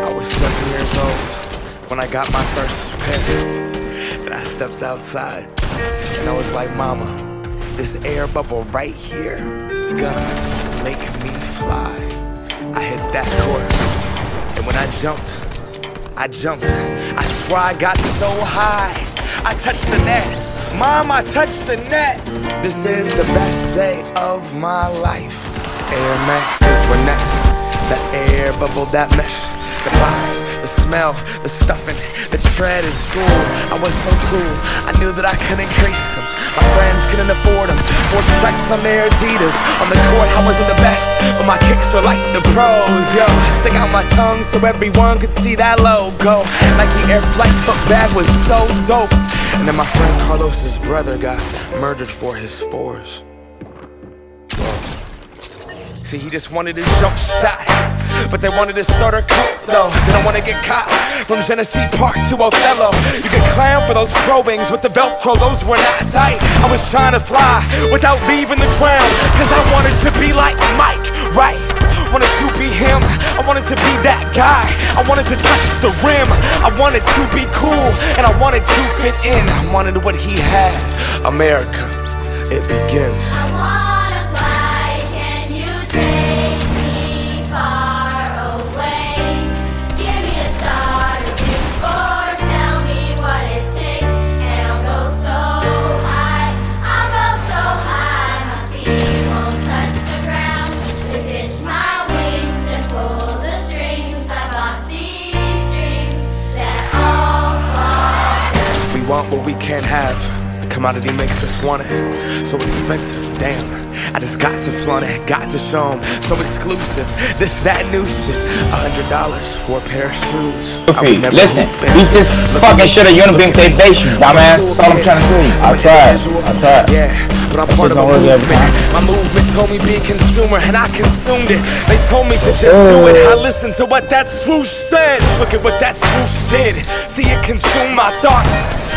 I was seven years old when I got my first pen. And I stepped outside and I was like, Mama, this air bubble right here, it's gonna make me fly. I hit that court, and when I jumped, I jumped. I swear I got so high, I touched the net. Mom, I touched the net. This is the best day of my life. Air Maxes were next. The air bubble, that mesh. The box, the smell, the stuffing, the tread in school. I was so cool, I knew that I couldn't increase them. My friends couldn't afford them. Four stripes on their Adidas. On the court, I wasn't the best, but my kicks were like the pros. Yo, I stick out my tongue so everyone could see that logo. Nike Air Flight foot bag was so dope. And then my friend Carlos's brother got murdered for his fours. See, he just wanted a jump shot. But they wanted to start a cult though. Didn't want to get caught from Genesee Park to Othello. You could clown for those probings with the Velcro, those were not tight. I was trying to fly without leaving the ground. Cause I wanted to be like Mike, right? Wanted to be him, I wanted to be that guy. I wanted to touch the rim, I wanted to be cool, and I wanted to fit in. I wanted what he had. America, it begins. Want what we can't have. The commodity makes us want it. So expensive, damn. I just got to flaunt it, got to show 'em. So exclusive, this, that new shit. A hundred dollars for a pair of shoes. Okay, listen. hoop in. He just Look fucking at should have unibeam tape base you, dumbass. That's all I'm trying to do. I tried. I tried. Yeah, but I'm part of a don't work every movement. My movement told me be a consumer, and I consumed it. They told me to just do it. I listened to what that swoosh said. Look at what that swoosh did. See it consume my thoughts.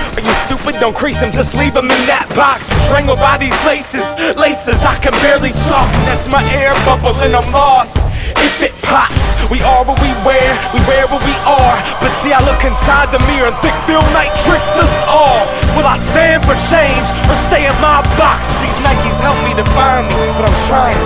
Don't crease them, just leave them in that box. Strangled by these laces, laces, I can barely talk. That's my air bubble, and I'm lost. If it pops, we are what we wear, we wear what we are. But see, I look inside the mirror and think Phil Knight tricked us all. Will I stand for change or stay in my box? These Nikes help me define me, but I'm trying